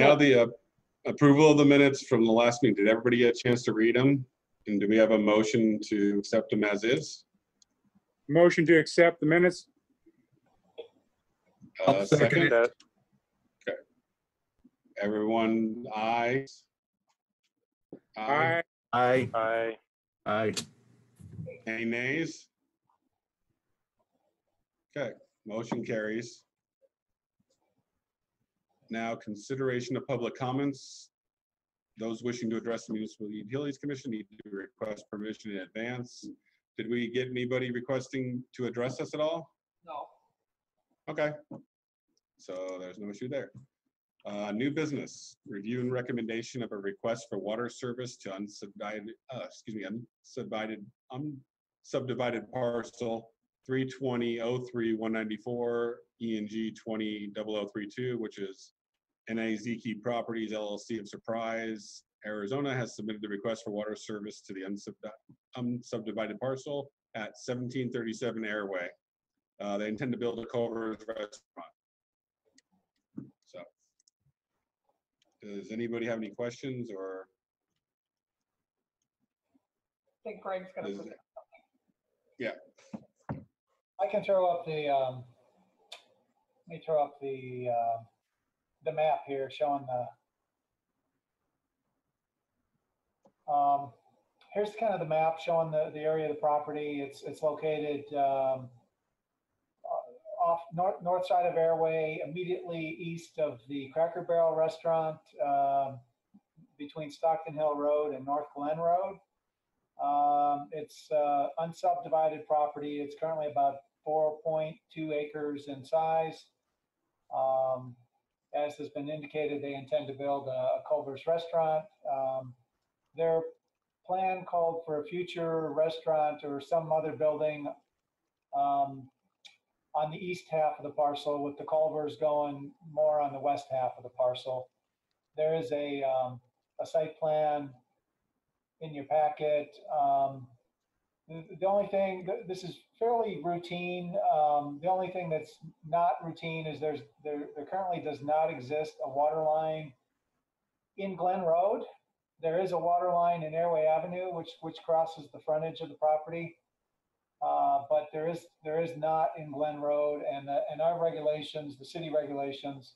Now the uh, approval of the minutes from the last meeting. Did everybody get a chance to read them? And do we have a motion to accept them as is? Motion to accept the minutes? Uh, I'll second Second, it. everyone, aye. Aye. Aye. Aye. Aye. Any nays? Okay, motion carries. Now, consideration of public comments. Those wishing to address the Municipal Utilities Commission need to request permission in advance. Did we get anybody requesting to address us at all? No. Okay. So there's no issue there. Uh, new business, review and recommendation of a request for water service to unsubdivided, uh, excuse me, unsubdivided, unsubdivided parcel three twenty oh three one ninety-four, ENG twenty double oh three two, which is NAZK Properties LLC of Surprise, Arizona has submitted the request for water service to the unsubdi- unsubdivided parcel at seventeen thirty-seven Airway. Uh, they intend to build a Culver's restaurant. So. Does anybody have any questions or, I think Greg's gonna Is present it- something. Yeah. I can throw up the, um, let me throw up the, uh, the map here showing the, um, here's kind of the map showing the, the area of the property. It's, it's located, um, uh, off north, north side of Airway, immediately east of the Cracker Barrel Restaurant, um, between Stockton Hill Road and North Glen Road. Um, it's, uh, unsubdivided property. It's currently about four point two acres in size. Um, as has been indicated, they intend to build a Culver's restaurant. Um, their plan called for a future restaurant or some other building, um, on the east half of the parcel with the Culvers going more on the west half of the parcel. There is a, um, a site plan in your packet. Um, the, the only thing, th- this is fairly routine. Um, the only thing that's not routine is there's, there, there currently does not exist a water line in Glen Road. There is a water line in Airway Avenue, which, which crosses the frontage of the property. Uh, but there is, there is not in Glen Road and, uh, and our regulations, the city regulations,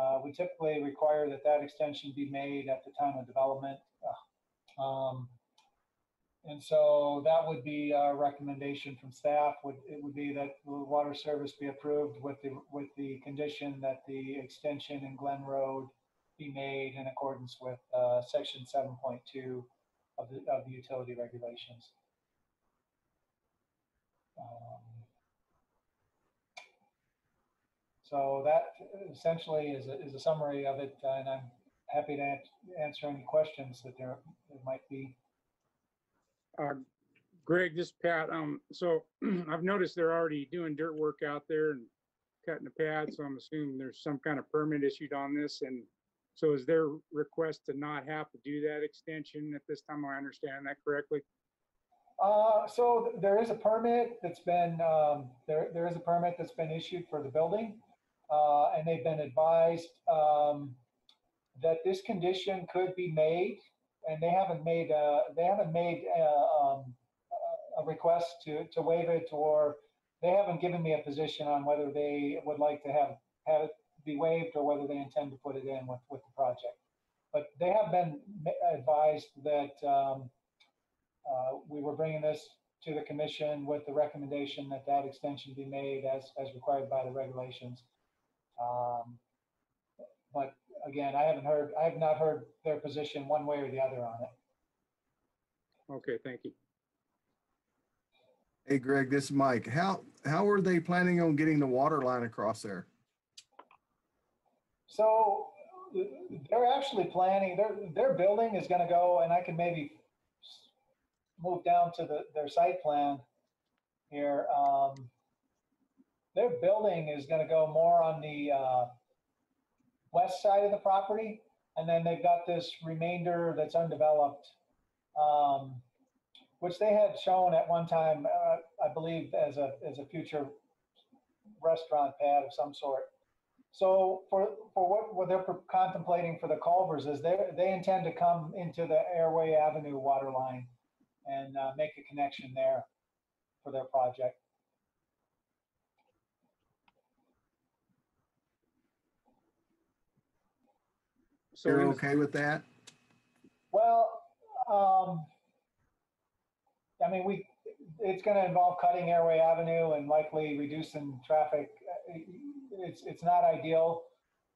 uh, we typically require that that extension be made at the time of development. Um, and so that would be our recommendation from staff, would, it would be that the water service be approved with the, with the condition that the extension in Glen Road be made in accordance with, uh, section seven point two of the, of the utility regulations. Um, So that essentially is a, is a summary of it, uh, and I'm happy to an- answer any questions that there, there might be. Uh, Greg, this is Pat, um, so I've noticed they're already doing dirt work out there and cutting the pad, so I'm assuming there's some kind of permit issued on this, and so is their request to not have to do that extension at this time? I understand that correctly? Uh, so th- there is a permit that's been, um, there, there is a permit that's been issued for the building. Uh, and they've been advised, um, that this condition could be made, and they haven't made, they haven't made, um, a request to, to waive it, or they haven't given me a position on whether they would like to have, have it be waived, or whether they intend to put it in with, with the project. But they have been advised that, um, uh, we were bringing this to the commission with the recommendation that that extension be made as, as required by the regulations. Um, But again, I haven't heard, I have not heard their position one way or the other on it. Okay, thank you. Hey Greg, this is Mike. How, how are they planning on getting the water line across there? So they're actually planning, their, their building is gonna go, and I can maybe move down to the, their site plan here. Um, Their building is gonna go more on the, uh, west side of the property. And then they've got this remainder that's undeveloped, um, which they had shown at one time, uh, I believe as a, as a future restaurant pad of some sort. So for, for what, what they're contemplating for the Culvers is they, they intend to come into the Airway Avenue water line and uh, make a connection there for their project. So You're okay with that? Well, um, I mean, we, it's gonna involve cutting Airway Avenue and likely reducing traffic. It's, it's not ideal,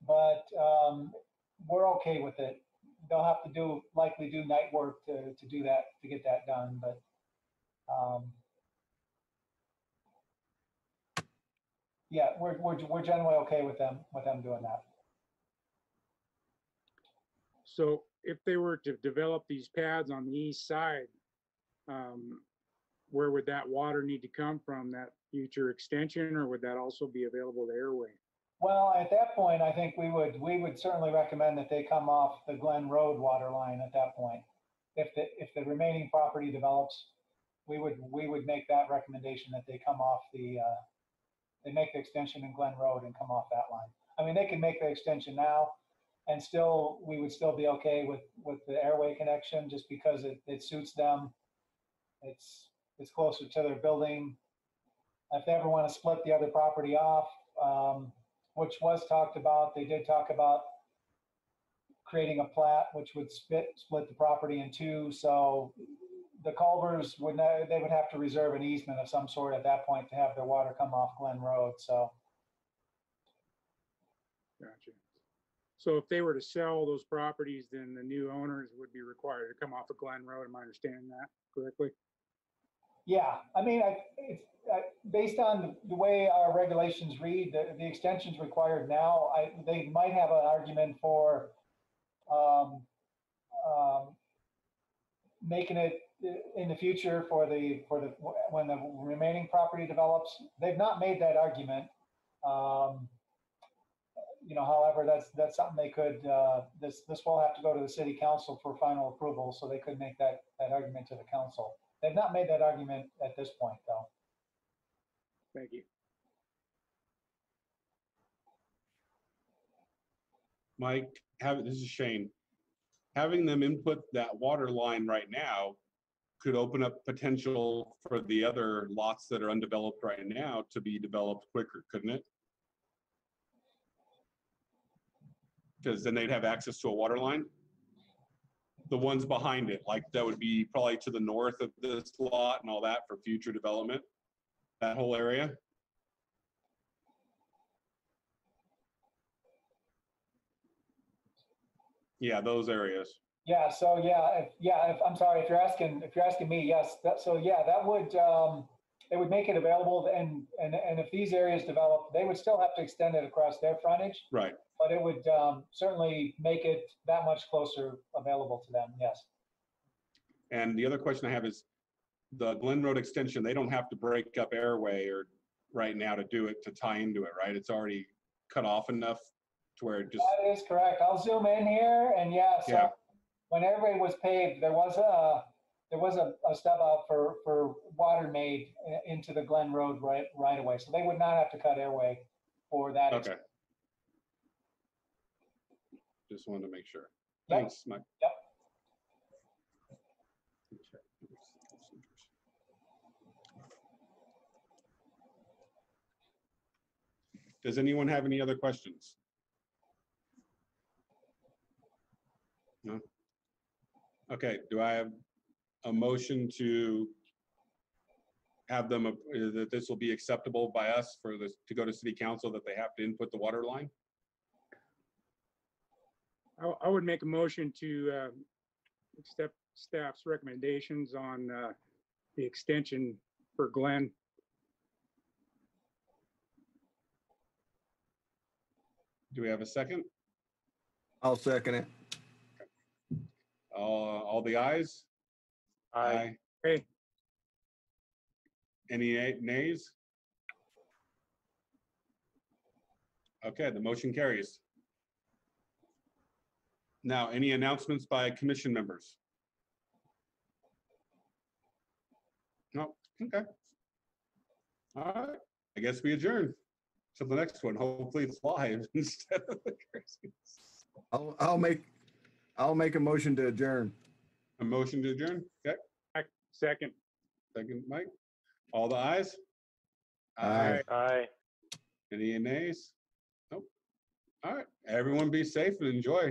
but, um, we're okay with it. They'll have to do, likely do night work to, to do that, to get that done, but, um, yeah, we're, we're, we're generally okay with them, with them doing that. So if they were to develop these pads on the east side, um, where would that water need to come from, that future extension, or would that also be available to Airway? Well, at that point, I think we would, we would certainly recommend that they come off the Glen Road water line at that point. If the, if the remaining property develops, we would, we would make that recommendation that they come off the, uh, they make the extension in Glen Road and come off that line. I mean, they can make the extension now and still, we would still be okay with, with the airway connection just because it, it suits them. It's, it's closer to their building. If they ever want to split the other property off, um, which was talked about. They did talk about creating a plat which would split, split the property in two. So the Culvers would, not- they would have to reserve an easement of some sort at that point to have their water come off Glen Road. So Gotcha. So if they were to sell those properties, then the new owners would be required to come off of Glen Road. Am I understanding that correctly? Yeah, I mean, I, uh, based on the way our regulations read, the, the extensions required now, I, they might have an argument for, um, um, making it in the future for the, for the, when the remaining property develops. They've not made that argument. Um, you know, however, that's, that's something they could, uh, this, this will have to go to the city council for final approval, so they could make that, that argument to the council. They've not made that argument at this point, though. Thank you. Mike, have, this is Shane. Having them input that water line right now could open up potential for the other lots that are undeveloped right now to be developed quicker, couldn't it? Because then they'd have access to a water line. The ones behind it, like that would be probably to the north of this lot and all that for future development. That whole area. Yeah, those areas. Yeah, so yeah, if, yeah, if, I'm sorry, if you're asking, if you're asking me, yes, that, so yeah, that would, um, it would make it available and, and, and if these areas develop, they would still have to extend it across their frontage, Right. but it would, um, certainly make it that much closer available to them, yes. And the other question I have is, the Glen Road extension, they don't have to break up airway or right now to do it, to tie into it, right? It's already cut off enough to where it just, That is correct. I'll zoom in here and yeah, Yeah. so when everybody was paved, there was a, there was a, a stub out for, for water made uh, into the Glen Road right, right away. So they would not have to cut airway for that. okay. Just wanted to make sure. Yep. Thanks, Mike. Yep. Does anyone have any other questions? No? Okay, do I have a motion to have them, uh, that this will be acceptable by us for this, to go to city council, that they have to input the water line? I, I would make a motion to, uh, accept staff's recommendations on, uh, the extension for Glen. Do we have a second? I'll second it. All, all the ayes? Aye. Hey, Any nay- nays? Okay, the motion carries. Now, any announcements by commission members? No, okay. All right, I guess we adjourn. to the next one. Hopefully it's live instead of the crazy. I'll, I'll make, I'll make a motion to adjourn. A motion to adjourn? Okay, Second. second, Mike. All the ayes? Aye. Aye. Any nays? Nope. All right, everyone be safe and enjoy.